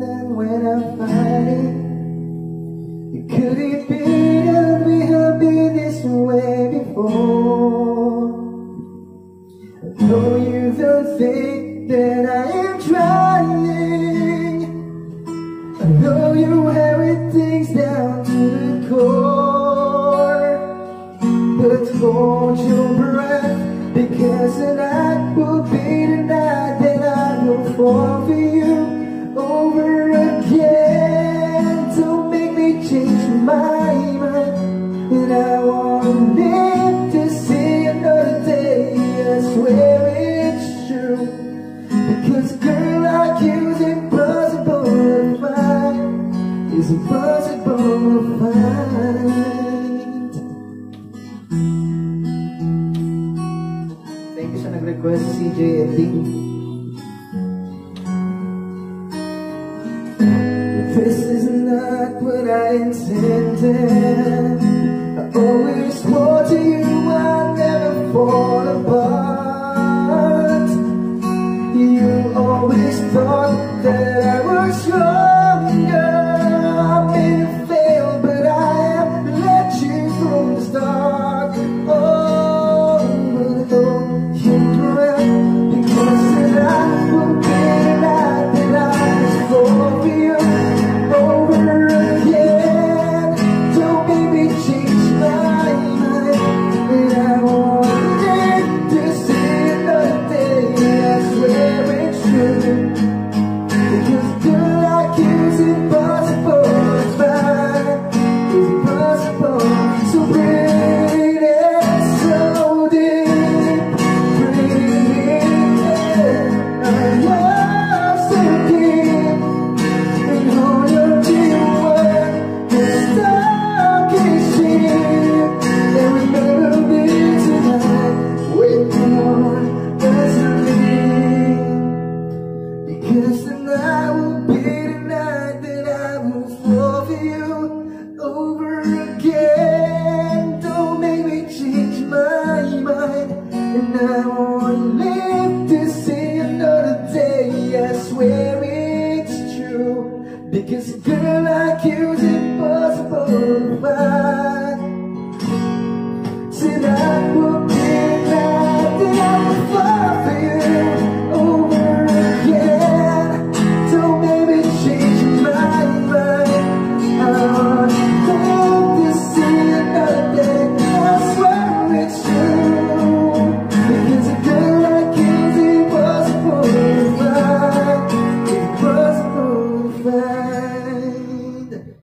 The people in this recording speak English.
Then when I it, it could it be that we have been this way before? You don't think that I am trying, I know you down to the core, but hold your breath because tonight will be tonight. DJ This is not what I intended. you. swear it's true. Because a girl like you's impossible to find.